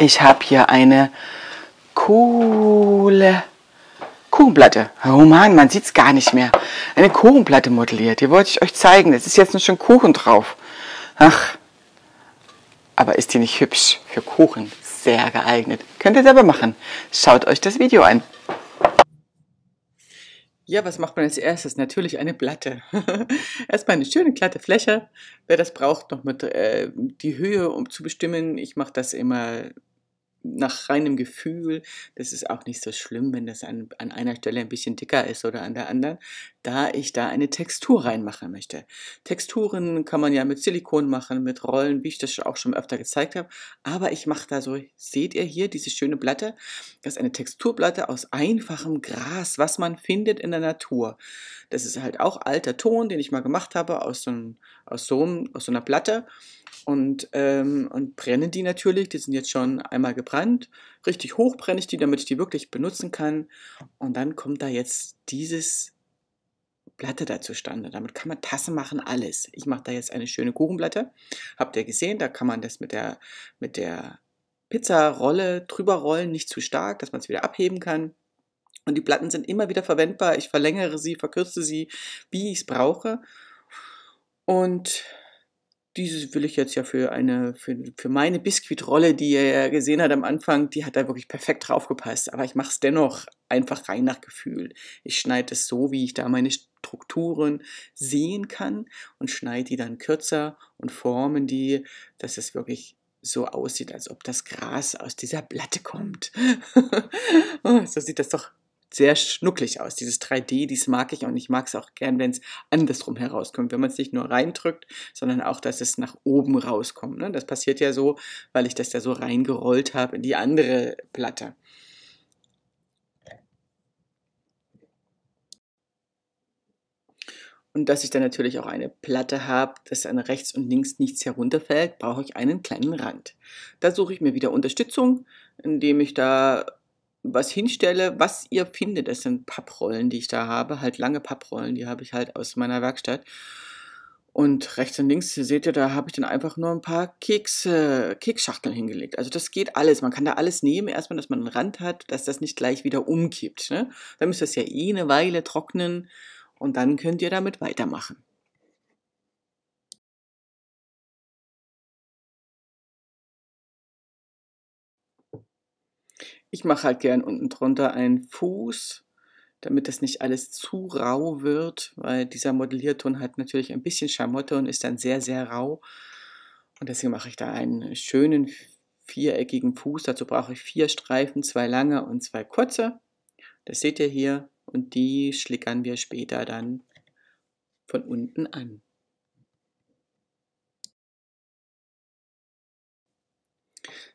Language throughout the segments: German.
ich habe hier eine coole Kuchenplatte. Oh Mann, man sieht es gar nicht mehr. Eine Kuchenplatte modelliert. Die wollte ich euch zeigen. Es ist jetzt nur schon Kuchen drauf. Ach, aber ist die nicht hübsch für Kuchen? Sehr geeignet. Könnt ihr selber machen. Schaut euch das Video an. Ja, was macht man als erstes? Natürlich eine Platte. Erstmal eine schöne glatte Fläche. Wer das braucht, noch mit äh, die Höhe, um zu bestimmen. Ich mache das immer nach reinem Gefühl, das ist auch nicht so schlimm, wenn das an, an einer Stelle ein bisschen dicker ist oder an der anderen, da ich da eine Textur reinmachen möchte. Texturen kann man ja mit Silikon machen, mit Rollen, wie ich das auch schon öfter gezeigt habe, aber ich mache da so, seht ihr hier diese schöne Platte, das ist eine Texturplatte aus einfachem Gras, was man findet in der Natur. Das ist halt auch alter Ton, den ich mal gemacht habe aus so, aus so, aus so einer Platte und, ähm, und brenne die natürlich. Die sind jetzt schon einmal gebrannt. Richtig hoch brenne ich die, damit ich die wirklich benutzen kann. Und dann kommt da jetzt dieses Platte da zustande. Damit kann man Tasse machen, alles. Ich mache da jetzt eine schöne Kuchenplatte. Habt ihr gesehen, da kann man das mit der, mit der Pizzarolle drüber rollen, nicht zu stark, dass man es wieder abheben kann. Und die Platten sind immer wieder verwendbar. Ich verlängere sie, verkürze sie, wie ich es brauche. Und dieses will ich jetzt ja für eine, für, für meine Biskuitrolle, die ihr ja gesehen habt am Anfang, die hat da wirklich perfekt drauf gepasst. Aber ich mache es dennoch einfach rein nach Gefühl. Ich schneide es so, wie ich da meine Strukturen sehen kann und schneide die dann kürzer und formen die, dass es wirklich so aussieht, als ob das Gras aus dieser Platte kommt. Oh, so sieht das doch sehr schnucklig aus. Dieses 3D, dies mag ich und ich mag es auch gern, wenn es andersrum herauskommt. Wenn man es nicht nur reindrückt, sondern auch, dass es nach oben rauskommt. Ne? Das passiert ja so, weil ich das da so reingerollt habe in die andere Platte. Und dass ich dann natürlich auch eine Platte habe, dass an rechts und links nichts herunterfällt, brauche ich einen kleinen Rand. Da suche ich mir wieder Unterstützung, indem ich da was hinstelle, was ihr findet. Das sind Papprollen, die ich da habe, halt lange Papprollen, die habe ich halt aus meiner Werkstatt. Und rechts und links seht ihr, da habe ich dann einfach nur ein paar Kekse, Keksschachteln hingelegt. Also das geht alles. Man kann da alles nehmen, erstmal, dass man einen Rand hat, dass das nicht gleich wieder umkippt. Ne? Dann müsst ihr es ja eh eine Weile trocknen und dann könnt ihr damit weitermachen. Ich mache halt gern unten drunter einen Fuß, damit das nicht alles zu rau wird, weil dieser Modellierton hat natürlich ein bisschen Schamotte und ist dann sehr, sehr rau. Und deswegen mache ich da einen schönen viereckigen Fuß. Dazu brauche ich vier Streifen, zwei lange und zwei kurze. Das seht ihr hier. Und die schlickern wir später dann von unten an.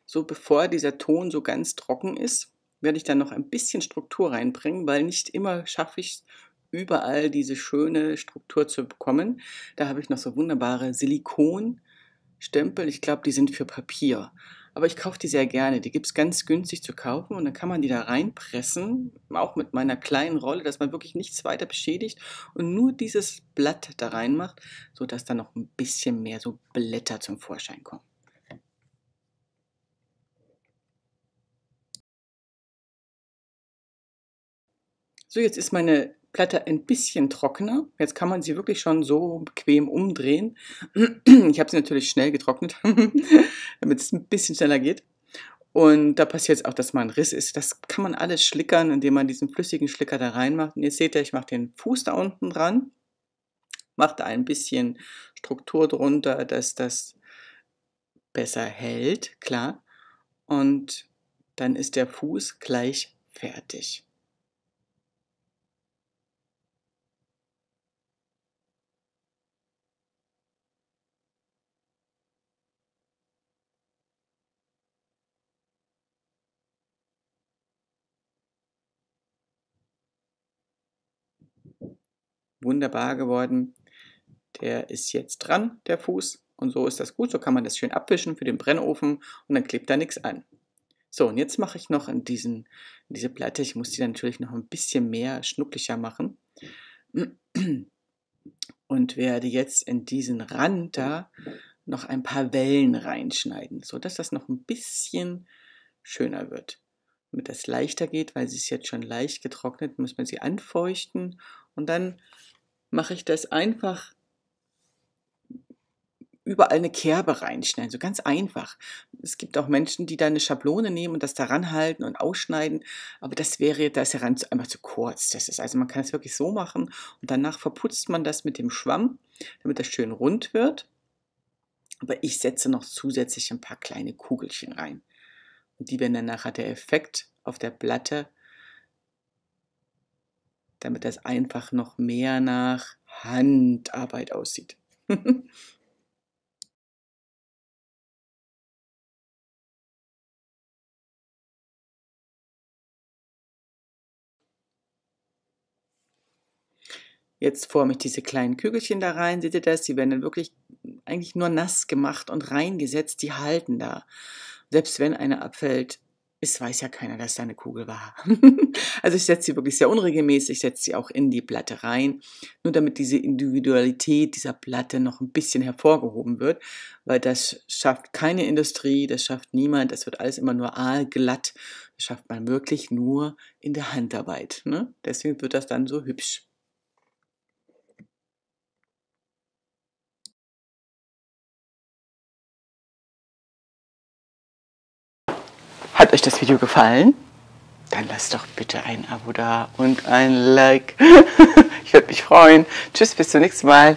So bevor dieser Ton so ganz trocken ist, werde ich dann noch ein bisschen Struktur reinbringen, weil nicht immer schaffe ich es, überall diese schöne Struktur zu bekommen. Da habe ich noch so wunderbare Silikonstempel. Ich glaube, die sind für Papier. Aber ich kaufe die sehr gerne. Die gibt es ganz günstig zu kaufen und dann kann man die da reinpressen, auch mit meiner kleinen Rolle, dass man wirklich nichts weiter beschädigt und nur dieses Blatt da reinmacht, sodass da noch ein bisschen mehr so Blätter zum Vorschein kommen. So, jetzt ist meine Platte ein bisschen trockener. Jetzt kann man sie wirklich schon so bequem umdrehen. Ich habe sie natürlich schnell getrocknet, damit es ein bisschen schneller geht. Und da passiert jetzt auch, dass mal ein Riss ist. Das kann man alles schlickern, indem man diesen flüssigen Schlicker da reinmacht. Und jetzt seht ihr, ich mache den Fuß da unten dran, mache da ein bisschen Struktur drunter, dass das besser hält, klar. Und dann ist der Fuß gleich fertig. Wunderbar geworden. Der ist jetzt dran, der Fuß. Und so ist das gut. So kann man das schön abwischen für den Brennofen und dann klebt da nichts an. So, und jetzt mache ich noch in, diesen, in diese Platte, ich muss die natürlich noch ein bisschen mehr schnucklicher machen. Und werde jetzt in diesen Rand da noch ein paar Wellen reinschneiden, sodass das noch ein bisschen schöner wird. Damit das leichter geht, weil sie ist jetzt schon leicht getrocknet, muss man sie anfeuchten und dann mache ich das einfach überall eine Kerbe reinschneiden, so ganz einfach. Es gibt auch Menschen, die da eine Schablone nehmen und das daran halten und ausschneiden, aber das wäre, da ist ja einfach zu kurz. Das ist, also man kann es wirklich so machen und danach verputzt man das mit dem Schwamm, damit das schön rund wird. Aber ich setze noch zusätzlich ein paar kleine Kugelchen rein. Und die werden dann nachher der Effekt auf der Platte, damit das einfach noch mehr nach Handarbeit aussieht. Jetzt forme ich diese kleinen Kügelchen da rein, seht ihr das? Die werden dann wirklich eigentlich nur nass gemacht und reingesetzt, die halten da. Selbst wenn eine abfällt, es weiß ja keiner, dass da eine Kugel war. also ich setze sie wirklich sehr unregelmäßig, setze sie auch in die Platte rein, nur damit diese Individualität dieser Platte noch ein bisschen hervorgehoben wird, weil das schafft keine Industrie, das schafft niemand, das wird alles immer nur aalglatt, das schafft man wirklich nur in der Handarbeit. Ne? Deswegen wird das dann so hübsch. Hat euch das Video gefallen? Dann lasst doch bitte ein Abo da und ein Like. ich würde mich freuen. Tschüss, bis zum nächsten Mal.